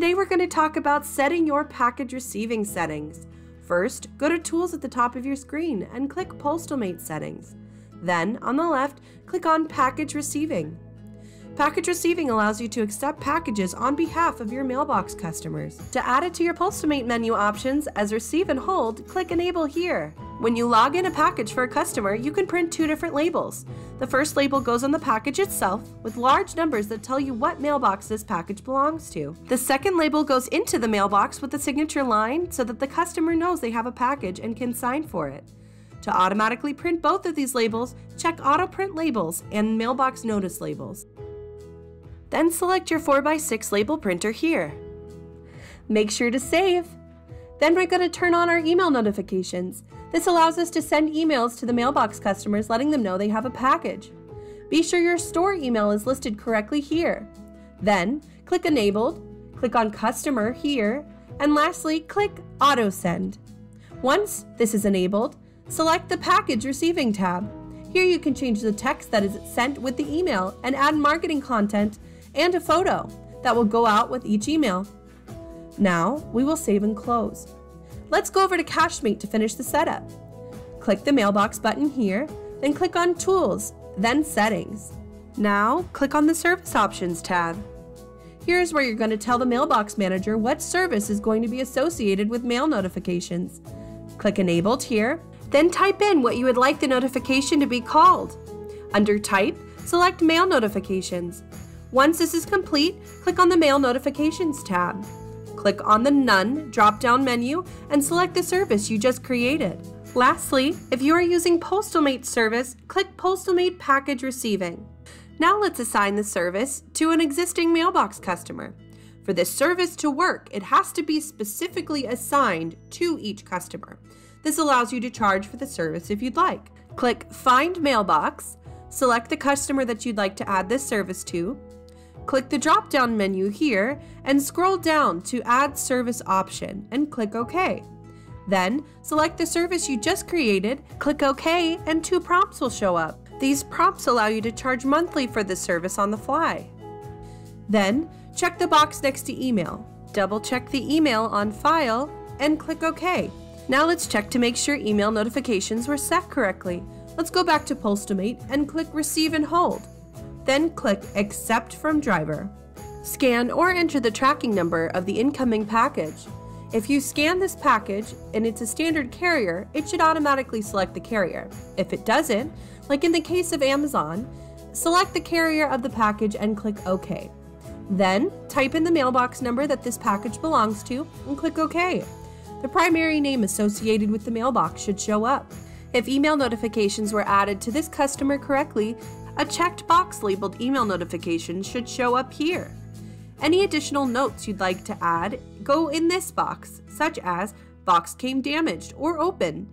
Today we're going to talk about setting your package receiving settings. First, go to Tools at the top of your screen and click Postalmate Settings. Then, on the left, click on Package Receiving. Package Receiving allows you to accept packages on behalf of your mailbox customers. To add it to your Postalmate menu options as Receive and Hold, click Enable here. When you log in a package for a customer, you can print two different labels. The first label goes on the package itself with large numbers that tell you what mailbox this package belongs to. The second label goes into the mailbox with the signature line so that the customer knows they have a package and can sign for it. To automatically print both of these labels, check Auto Print Labels and Mailbox Notice Labels. Then select your 4x6 label printer here. Make sure to save. Then we're going to turn on our email notifications. This allows us to send emails to the mailbox customers letting them know they have a package. Be sure your store email is listed correctly here. Then, click Enabled, click on Customer here, and lastly, click Auto Send. Once this is enabled, select the Package Receiving tab. Here you can change the text that is sent with the email and add marketing content and a photo that will go out with each email. Now we will save and close. Let's go over to Cachemate to finish the setup. Click the mailbox button here, then click on Tools, then Settings. Now click on the Service Options tab. Here's where you're going to tell the mailbox manager what service is going to be associated with mail notifications. Click Enabled here, then type in what you would like the notification to be called. Under Type, select Mail Notifications. Once this is complete, click on the Mail Notifications tab. Click on the None drop-down menu and select the service you just created. Lastly, if you are using Postalmate service, click Postalmate Package Receiving. Now let's assign the service to an existing mailbox customer. For this service to work, it has to be specifically assigned to each customer. This allows you to charge for the service if you'd like. Click Find Mailbox, select the customer that you'd like to add this service to, Click the drop down menu here and scroll down to Add Service option and click OK. Then, select the service you just created, click OK, and two prompts will show up. These prompts allow you to charge monthly for this service on the fly. Then, check the box next to Email. Double check the email on File and click OK. Now let's check to make sure email notifications were set correctly. Let's go back to Postalmate and click Receive and Hold then click Accept from Driver. Scan or enter the tracking number of the incoming package. If you scan this package and it's a standard carrier, it should automatically select the carrier. If it doesn't, like in the case of Amazon, select the carrier of the package and click OK. Then, type in the mailbox number that this package belongs to and click OK. The primary name associated with the mailbox should show up. If email notifications were added to this customer correctly, a checked box labeled email notifications should show up here. Any additional notes you'd like to add go in this box, such as box came damaged or open.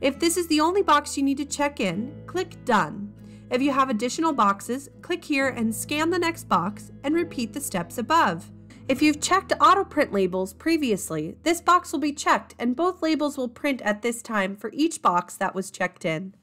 If this is the only box you need to check in, click Done. If you have additional boxes, click here and scan the next box and repeat the steps above. If you've checked auto print labels previously, this box will be checked and both labels will print at this time for each box that was checked in.